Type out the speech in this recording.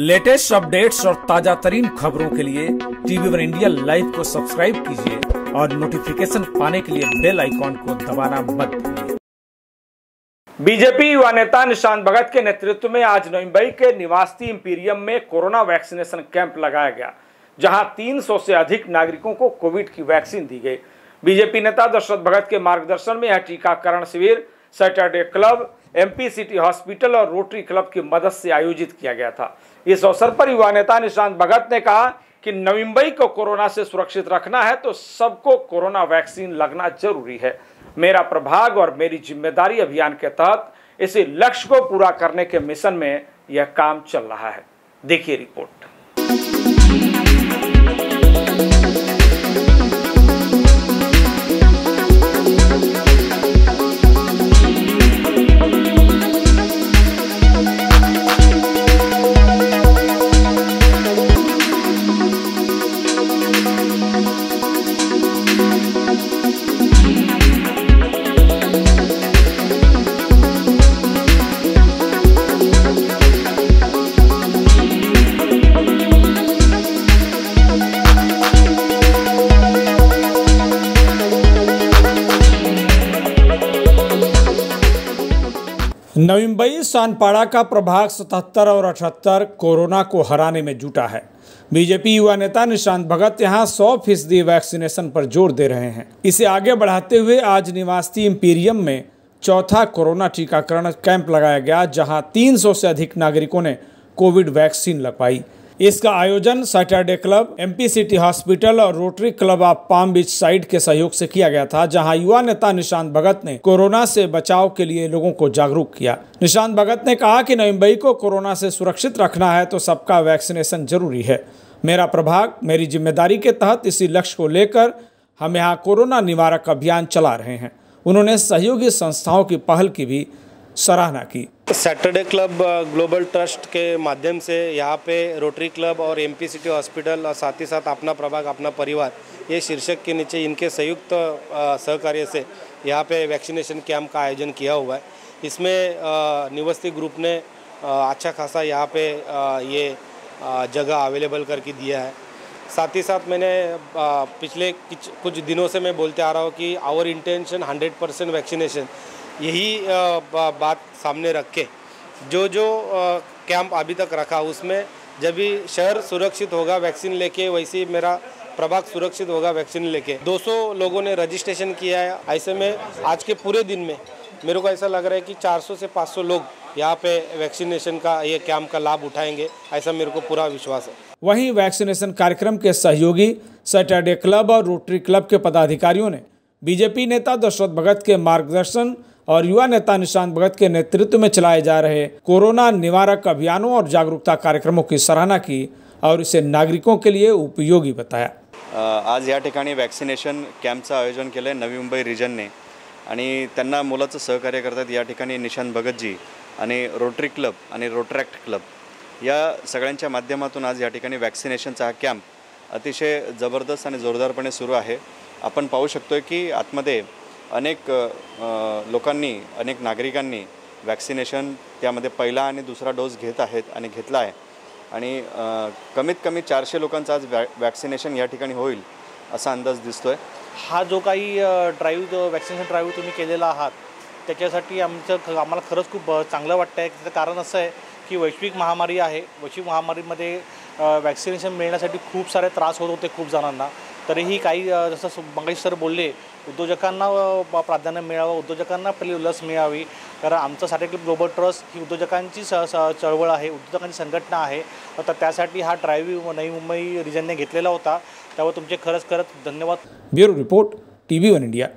Latest updates और ताज़ा तरीन खबरों के लिए टीवी वन इंडिया लाइव को सब्सक्राइब कीजिए और नोटिफिकेशन पाने के लिए बेल आइकॉन को दबाना मत बीजेपी युवा नेता निशांत भगत के नेतृत्व में आज मुंबई के निवासी इंपीरियम में कोरोना वैक्सीनेशन कैंप लगाया गया, जहाँ 300 से अधिक नागरिकों को कोविड की वैक्सीन दी गई। बीजेपी नेता दशरथ भगत के मार्गदर्शन में यह टीकाकरण शिविर, Saturday club MP city hospital और रोटरी क्लब की मदद से आयोजित किया गया था। इस अवसर पर युवा नेता निशांत भगत ने कहा कि नवी मुंबई को कोरोना से सुरक्षित रखना है तो सबको कोरोना वैक्सीन लगना ज़रूरी है। मेरा प्रभाग और मेरी ज़िम्मेदारी अभियान के तहत इसी लक्ष्य को पूरा करने के मिशन में यह काम चल रहा है। देखिए रिपोर्ट। नवी मुंबई सानपाड़ा का प्रभाग 77 और 78 कोरोना को हराने में जुटा है। बीजेपी युवा नेता निशांत भगत यहाँ 100 फ़ीसदी वैक्सीनेशन पर ज़ोर दे रहे हैं। इसे आगे बढ़ाते हुए आज निवासी इम्पीरियम में चौथा कोरोना टीकाकरण कैंप लगाया गया, जहाँ 300 से अधिक नागरिकों ने कोविड वैक्सीन लगवाई। इसका आयोजन Saturday club MP city hospital और Rotary club of palm beach side के सहयोग से किया गया था, जहाँ युवा नेता निशांत भगत ने कोरोना से बचाव के लिए लोगों को जागरूक किया। निशांत भगत ने कहा कि नई मुंबई को कोरोना से सुरक्षित रखना है तो सबका वैक्सीनेशन ज़रूरी है। मेरा प्रभाग, मेरी ज़िम्मेदारी के तहत इसी लक्ष्य को लेकर हम यहाँ कोरोना निवारक अभियान चला रहे हैं। उन्होंने सहयोगी संस्थाओं की पहल की भी सराहना की। सैटरडे क्लब ग्लोबल ट्रस्ट के माध्यम से यहाँ पे रोटरी क्लब और एमपी सिटी हॉस्पिटल और साथ ही साथ अपना प्रभाग, अपना परिवार, ये शीर्षक के नीचे इनके संयुक्त सहकार्य से यहाँ पे वैक्सीनेशन कैंप का आयोजन किया हुआ है। इसमें निवस्ती ग्रुप ने अच्छा खासा यहाँ पे ये जगह अवेलेबल करके दिया है। साथ ही साथ मैंने पिछले कुछ दिनों से मैं बोलते आ रहा हूँ कि आवर इंटेंशन 100 परसेंट वैक्सीनेशन यही बात सामने रख के, जो जो कैंप अभी तक रखा, उसमें जब भी शहर सुरक्षित होगा वैक्सीन लेके, वैसे ही मेरा प्रभाग सुरक्षित होगा वैक्सीन लेके। 200 लोगों ने रजिस्ट्रेशन किया है, ऐसे में आज के पूरे दिन में, मेरे को ऐसा लग रहा है कि 400 से 500 लोग यहाँ पे वैक्सीनेशन का, ये कैंप का लाभ उठाएँगे, ऐसा मेरे को पूरा विश्वास है। वहीं वैक्सीनेशन कार्यक्रम के सहयोगी सैटरडे क्लब और रोटरी क्लब के पदाधिकारियों ने, बीजेपी नेता दशरथ भगत के मार्गदर्शन और युवा नेता निशांत भगत के नेतृत्व में चलाए जा रहे कोरोना निवारक अभियानों और जागरूकता कार्यक्रमों की सराहना की और इसे नागरिकों के लिए उपयोगी बताया। आज या ठिकाणी वॅक्सिनेशन कॅम्पचं आयोजन केलं आहे नवी मुंबई रिजनने आणि त्यांना मुलाचं सहकार्य करतात या ठिकाणी निशांत भगतजी आणि रोटरी क्लब आणि रोट्रॅक्ट क्लब या सगळ्यांच्या माध्यमातून आज या ठिकाणी वॅक्सिनेशनचा हा कॅम्प अतिशय जबरदस्त आणि जोरदारपणे सुरू आहे. आपण पाहू शकतो की आतमध्ये अनेक लोकांनी अनेक नागरिकांनी वॅक्सिनेशन त्यामध्ये पहिला आणि दुसरा डोस घेत आहेत आणि घेतला आहे. आणि कमीत कमी चारशे लोकांचा आज वॅ वॅक्सिनेशन या ठिकाणी होईल असा अंदाज दिसतो आहे हा जो काही ड्राईव्ह जो वॅक्सिनेशन ड्राईव्ह तुम्ही केलेला आहात त्याच्यासाठी आमचं आम्हाला खरंच खूप चांगलं वाटतं आहे त्याचं कारण असं आहे की वैश्विक महामारी आहे. वैश्विक महामारीमध्ये वॅक्सिनेशन मिळण्यासाठी खूप सारे त्रास होत होते खूप जणांना. तरीही काही जसं मंगेश सर बोलले उद्योजकांना प्राधान्य मिळावं उद्योजकांना पहिली लस मिळावी. कारण आमचं साठे ग्लोबल ट्रस्ट ही उद्योजकांची स चळवळ आहे उद्योजकांची संघटना आहे. तर त्यासाठी हा ड्राईव्ह नवी मुंबई रिजनने घेतलेला होता. त्यावर तुमचे खरंच खरंच धन्यवाद. Bureau report T V one India.